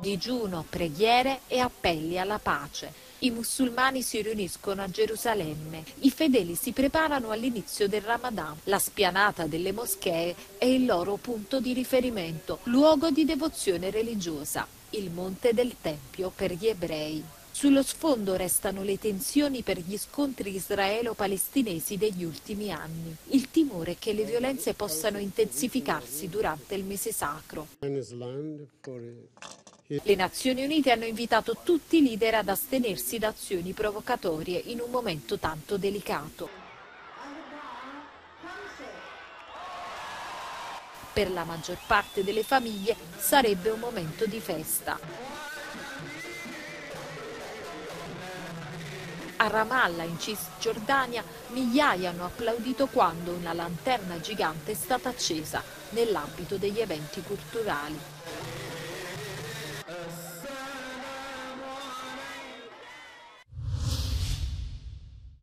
Digiuno, preghiere e appelli alla pace. I musulmani si riuniscono a Gerusalemme. I fedeli si preparano all'inizio del Ramadan. La spianata delle moschee è il loro punto di riferimento, luogo di devozione religiosa, il monte del Tempio per gli ebrei. Sullo sfondo restano le tensioni per gli scontri israelo-palestinesi degli ultimi anni. Il timore che le violenze possano intensificarsi durante il mese sacro. Le Nazioni Unite hanno invitato tutti i leader ad astenersi da azioni provocatorie in un momento tanto delicato. Per la maggior parte delle famiglie sarebbe un momento di festa. A Ramallah, in Cisgiordania, migliaia hanno applaudito quando una lanterna gigante è stata accesa nell'ambito degli eventi culturali.